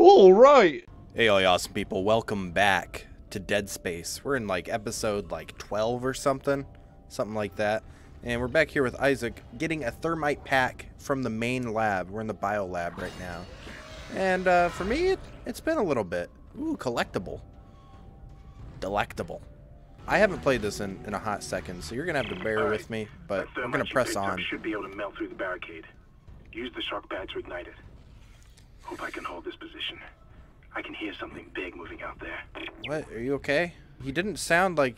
All right. Hey, all you awesome people, welcome back to Dead Space. We're in like episode like 12 or something, something like that. And we're back here with Isaac getting a thermite pack from the main lab. We're in the bio lab right now. And uh, for me, it, it's been a little bit. Ooh, collectible. Delectable. I haven't played this in, in a hot second, so you're going to have to bear All right. with me, but That we're going to press on. Should be able to melt through the barricade. Use the shock pad to ignite it. Hope I can hold this position. I can hear something big moving out there. What? Are you okay? He didn't sound like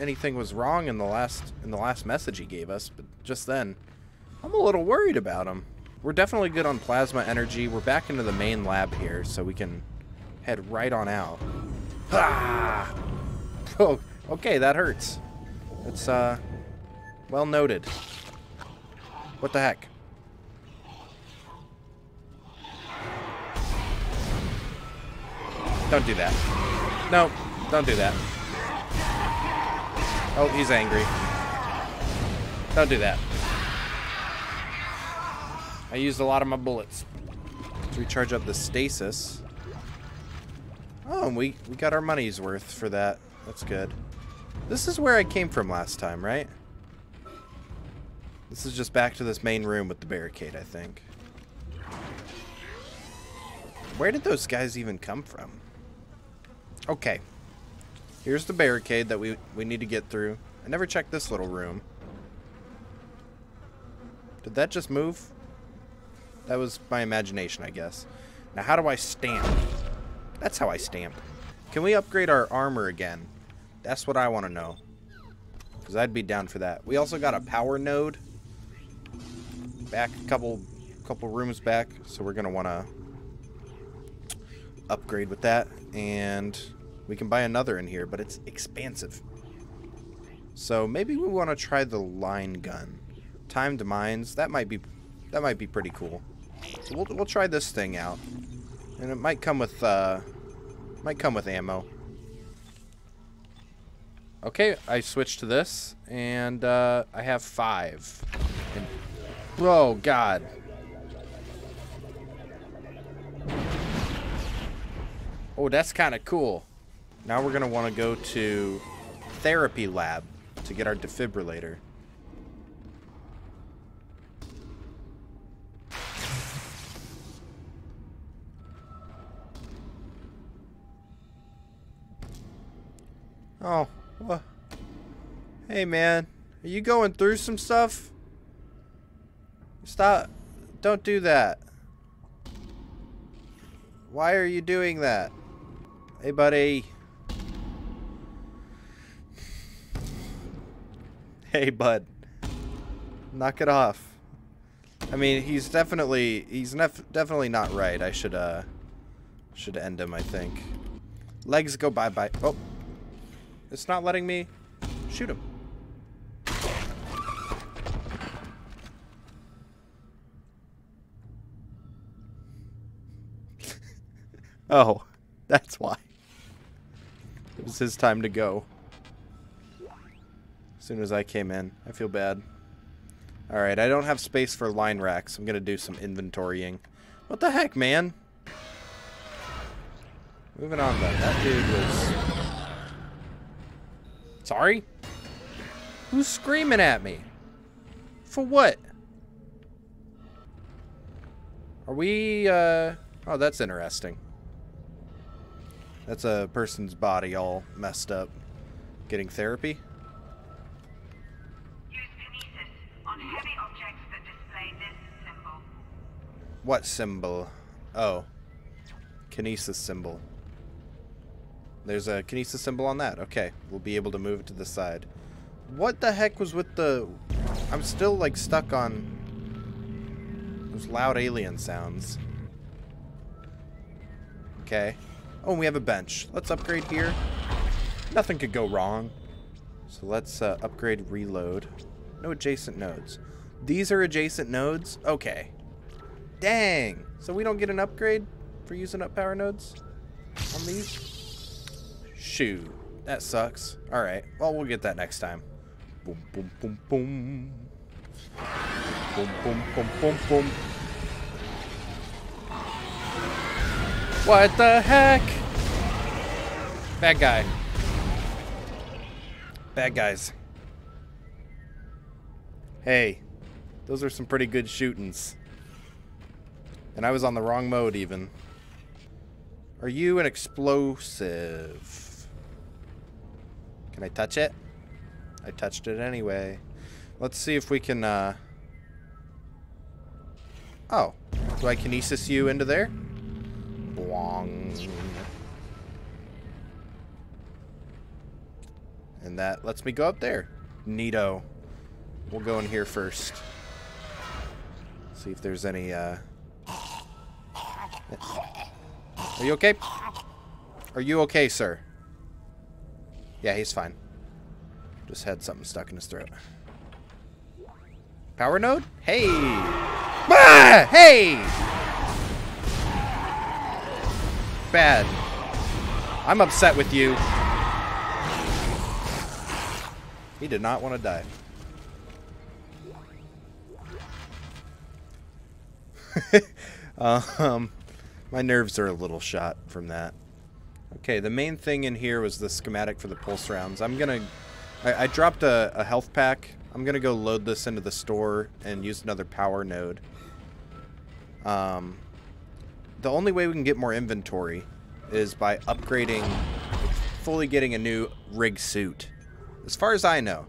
anything was wrong in the last in the last message he gave us, but just then, I'm a little worried about him. We're definitely good on plasma energy. We're back into the main lab here, so we can head right on out. Ah! Oh, okay, that hurts. It's uh, well noted. What the heck? Don't do that. No, don't do that. Oh, he's angry. Don't do that. I used a lot of my bullets. Let's recharge up the stasis. Oh, and we, we got our money's worth for that. That's good. This is where I came from last time, right? This is just back to this main room with the barricade, I think. Where did those guys even come from? Okay. Here's the barricade that we, we need to get through. I never checked this little room. Did that just move? That was my imagination, I guess. Now, how do I stamp? That's how I stamp. Can we upgrade our armor again? That's what I want to know. Because I'd be down for that. We also got a power node. Back a couple, couple rooms back. So we're going to want to upgrade with that. And we can buy another in here, but it's expansive. So maybe we want to try the line gun. Timed mines, that might be that might be pretty cool. So we'll we'll try this thing out. And it might come with uh might come with ammo. Okay, I switched to this and uh I have 5. And, oh god. Oh, that's kind of cool. Now we're going to want to go to therapy lab to get our defibrillator. Oh, what? Hey man, are you going through some stuff? Stop. Don't do that. Why are you doing that? Hey, buddy. Hey, bud. Knock it off. I mean, he's definitely he's definitely not right. I should uh should end him, I think. Legs go bye-bye. Oh. It's not letting me shoot him. Oh, that's why. It was his time to go. Soon as I came in. I feel bad. Alright, I don't have space for line racks. I'm going to do some inventorying. What the heck, man? Moving on then. That dude was... Sorry? Who's screaming at me? For what? Are we, uh... Oh, that's interesting. That's a person's body all messed up. Getting therapy? What symbol? Oh. Kinesis symbol. There's a kinesis symbol on that. Okay. We'll be able to move it to the side. What the heck was with the... I'm still, like, stuck on... Those loud alien sounds. Okay. Oh, we have a bench. Let's upgrade here. Nothing could go wrong. So let's uh, upgrade reload. No adjacent nodes. These are adjacent nodes? Okay. Dang. So we don't get an upgrade for using up power nodes on these? Shoot. That sucks. Alright. Well, we'll get that next time. Boom, boom, boom, boom. Boom, boom, boom, boom, boom. What the heck? Bad guy. Bad guys. Hey, those are some pretty good shootings. And I was on the wrong mode even. Are you an explosive? Can I touch it? I touched it anyway. Let's see if we can, uh... Oh. Do I kinesis you into there? Bwong. And that lets me go up there. Neato. We'll go in here first. See if there's any, uh... Are you okay? Are you okay, sir? Yeah, he's fine. Just had something stuck in his throat. Power node? Hey! Ah! Hey! Bad. I'm upset with you. He did not want to die. um, my nerves are a little shot from that. Okay, the main thing in here was the schematic for the pulse rounds. I'm gonna... I, I dropped a, a health pack. I'm gonna go load this into the store and use another power node. Um, the only way we can get more inventory is by upgrading, fully getting a new rig suit. As far as I know.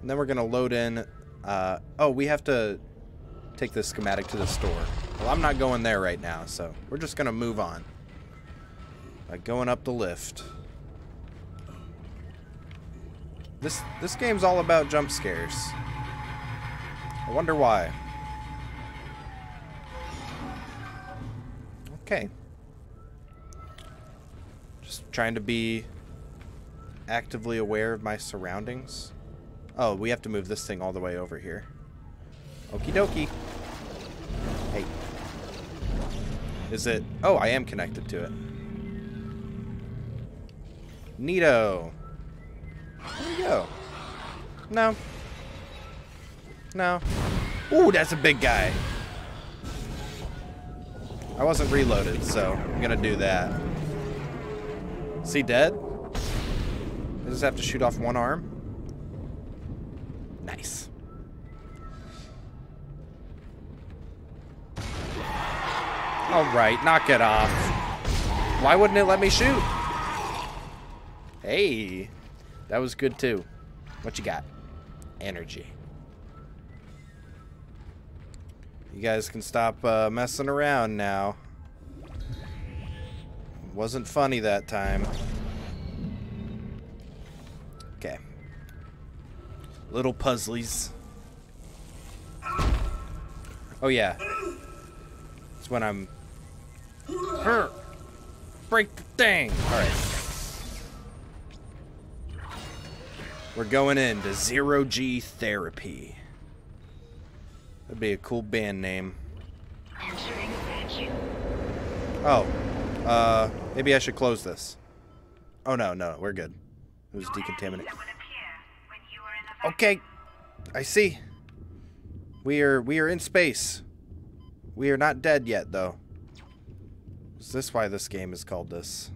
And then we're to load in... Uh, oh, we have to take this schematic to the store. Well, I'm not going there right now, so we're just going to move on. By going up the lift. This, this game's all about jump scares. I wonder why. Okay. Just trying to be actively aware of my surroundings. Oh, we have to move this thing all the way over here. Okie dokie. Is it... Oh, I am connected to it. Neato. Where'd he go? No. No. Ooh, that's a big guy. I wasn't reloaded, so I'm gonna do that. Is he dead? I just have to shoot off one arm? Nice. Alright, knock it off. Why wouldn't it let me shoot? Hey, that was good too. What you got? Energy. You guys can stop uh, messing around now. Wasn't funny that time. Okay. Little puzzlies. Oh yeah. It's when I'm... Hurt. Break the thing! Alright. We're going into Zero G Therapy. That'd be a cool band name. Oh. Uh, maybe I should close this. Oh, no, no, we're good. It was decontaminated. Okay. I see. We are, we are in space. We are not dead yet, though. Is this why this game is called this?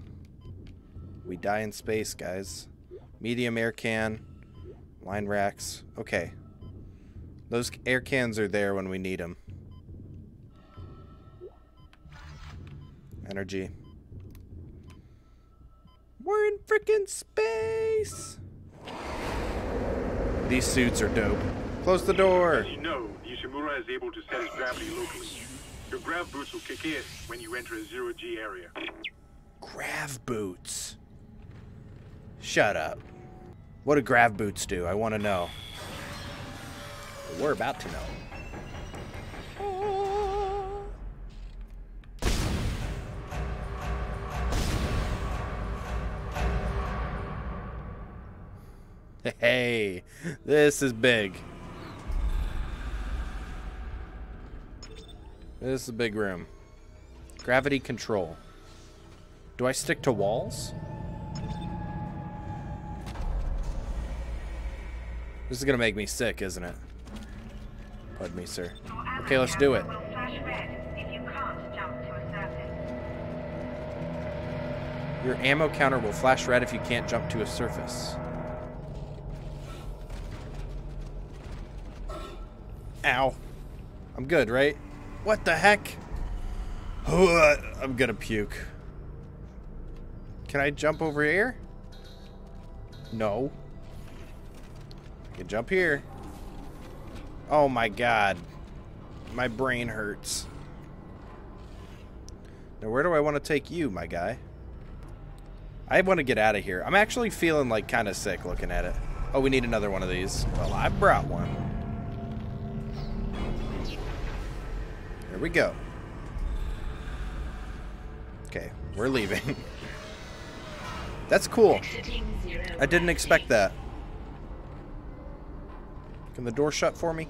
We die in space, guys. Medium air can. Line racks. Okay. Those air cans are there when we need them. Energy. We're in freaking space! These suits are dope. Close the door! You know, is able to set his gravity locally. Your grav boots will kick in when you enter a zero-G area. Grav boots. Shut up. What do grav boots do? I want to know. We're about to know. Hey, this is big. This is a big room. Gravity control. Do I stick to walls? This is gonna make me sick, isn't it? Pardon me, sir. Okay, let's do it. Your ammo counter will flash red if you can't jump to a surface. Ow. I'm good, right? What the heck? Uh, I'm gonna puke. Can I jump over here? No. I can jump here. Oh my god. My brain hurts. Now where do I want to take you, my guy? I want to get out of here. I'm actually feeling like kind of sick looking at it. Oh, we need another one of these. Well, I brought one. Here we go. Okay, we're leaving. That's cool. I didn't expect that. Can the door shut for me?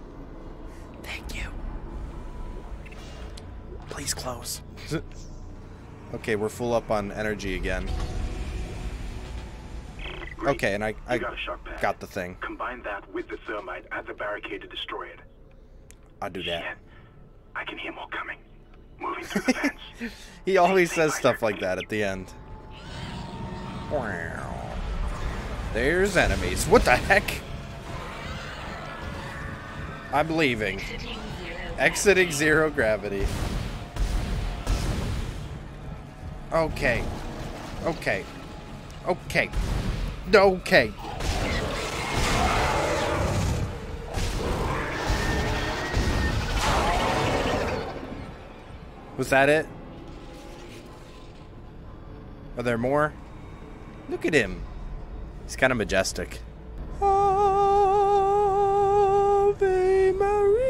Thank you. Please close. okay, we're full up on energy again. Great. Okay, and I, I got a shock pad. got the thing. Combine that with the thermite at the barricade to destroy it. I'll do that. Shit. I can hear more coming. Moving through the fence. He always says stuff like that at the end. There's enemies. What the heck? I'm leaving. Exiting zero gravity. Okay. Okay. Okay. Okay. Was that it? Are there more? Look at him. He's kind of majestic. Ave Maria.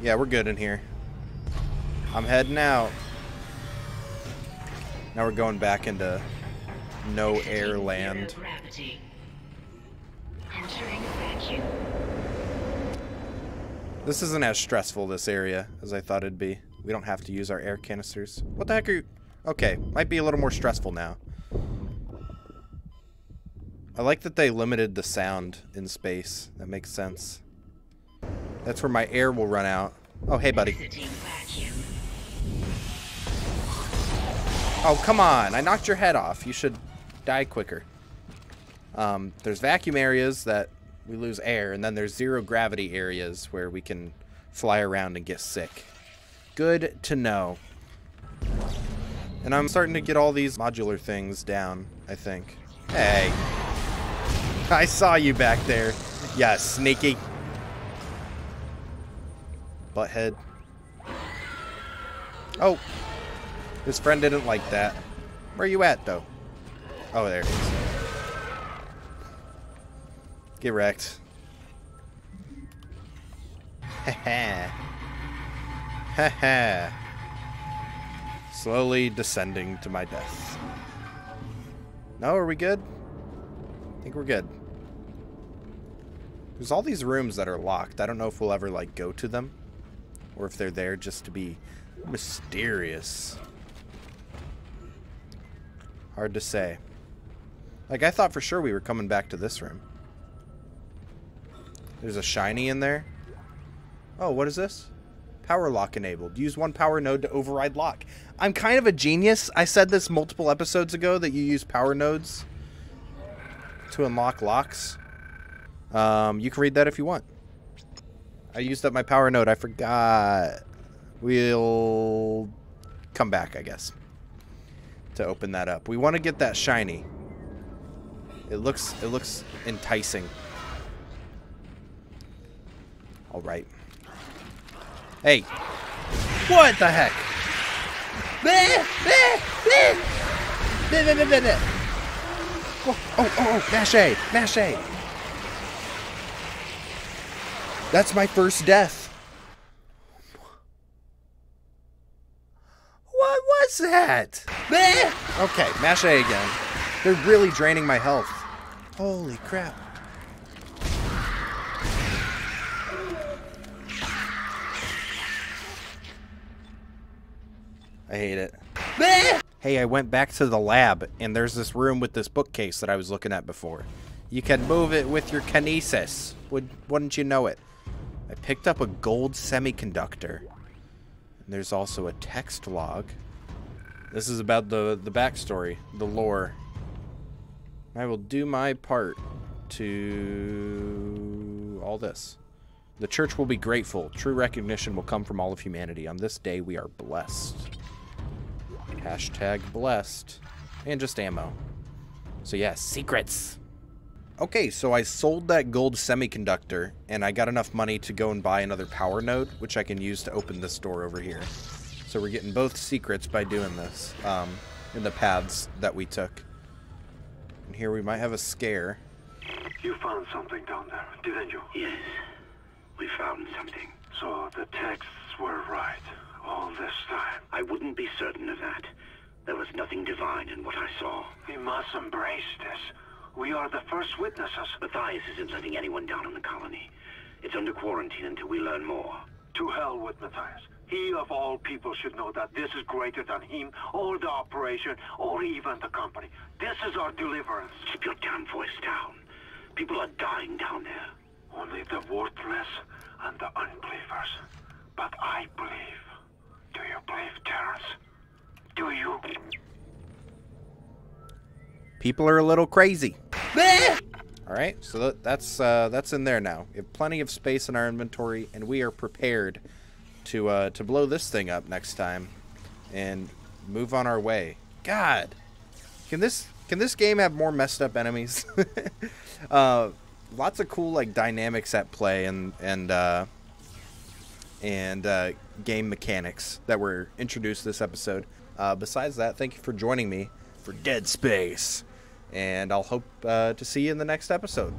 Yeah, we're good in here. I'm heading out. Now we're going back into no air land. This isn't as stressful, this area, as I thought it'd be. We don't have to use our air canisters. What the heck are you... Okay, might be a little more stressful now. I like that they limited the sound in space. That makes sense. That's where my air will run out. Oh, hey, buddy. Oh, come on. I knocked your head off. You should die quicker. Um, there's vacuum areas that we lose air, and then there's zero gravity areas where we can fly around and get sick. Good to know. And I'm starting to get all these modular things down, I think. Hey. I saw you back there. Yeah, sneaky. Butthead. Oh, his friend didn't like that. Where are you at, though? Oh, there. Get wrecked. Ha ha. Slowly descending to my death. No, are we good? I think we're good. There's all these rooms that are locked. I don't know if we'll ever, like, go to them. Or if they're there just to be mysterious. Hard to say. Like, I thought for sure we were coming back to this room. There's a shiny in there. Oh, what is this? Power lock enabled. Use one power node to override lock. I'm kind of a genius. I said this multiple episodes ago that you use power nodes to unlock locks. Um, you can read that if you want. I used up my power node. I forgot. We'll come back, I guess, to open that up. We want to get that shiny. It looks it looks enticing. All right. Hey. What the heck? Oh, oh, oh, oh, mash A, mash A. That's my first death. What was that? Okay, mash A again. They're really draining my health. Holy crap. I hate it. Hey, I went back to the lab, and there's this room with this bookcase that I was looking at before. You can move it with your kinesis. Would, wouldn't you know it? I picked up a gold semiconductor. And there's also a text log. This is about the, the backstory, the lore. I will do my part to all this. The church will be grateful. True recognition will come from all of humanity. On this day, we are blessed. Hashtag blessed. And just ammo. So yeah, secrets. Okay, so I sold that gold semiconductor, and I got enough money to go and buy another power node, which I can use to open this door over here. So we're getting both secrets by doing this, um, in the paths that we took. And here we might have a scare. You found something down there, didn't you? Yes, we found something. So the texts were right all this time. I wouldn't be certain of that. There was nothing divine in what I saw. We must embrace this. We are the first witnesses. Matthias isn't letting anyone down in the colony. It's under quarantine until we learn more. To hell with Matthias. He of all people should know that this is greater than him, or the operation, or even the company. This is our deliverance. Keep your damn voice down. People are dying down there. Only the worthless and the unbelievers. But I believe. Do you believe, Terrence? Do you? People are a little crazy. All right, so that's uh, that's in there now. We have plenty of space in our inventory, and we are prepared to uh, to blow this thing up next time and move on our way. God, can this can this game have more messed up enemies? uh, lots of cool like dynamics at play and and uh, and uh, game mechanics that were introduced this episode. Uh, besides that, thank you for joining me for Dead Space, and I'll hope uh, to see you in the next episode.